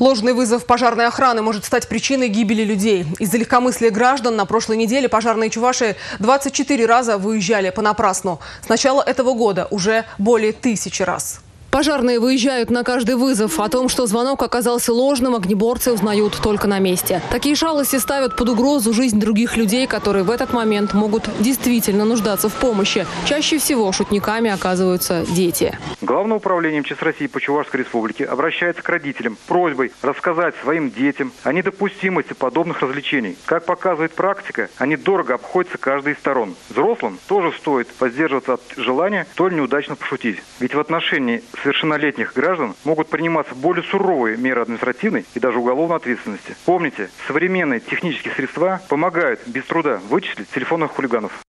Ложный вызов пожарной охраны может стать причиной гибели людей. Из-за легкомыслия граждан на прошлой неделе пожарные Чуваши 24 раза выезжали понапрасну. С начала этого года уже более тысячи раз. Пожарные выезжают на каждый вызов. О том, что звонок оказался ложным, огнеборцы узнают только на месте. Такие шалости ставят под угрозу жизнь других людей, которые в этот момент могут действительно нуждаться в помощи. Чаще всего шутниками оказываются дети. Главное управление МЧС России по Чувашской Республике обращается к родителям просьбой рассказать своим детям о недопустимости подобных развлечений. Как показывает практика, они дорого обходятся каждой из сторон. Взрослым тоже стоит воздерживаться от желания столь неудачно пошутить. Ведь в отношении совершеннолетних граждан могут приниматься более суровые меры административной и даже уголовной ответственности. Помните, современные технические средства помогают без труда вычислить телефонных хулиганов.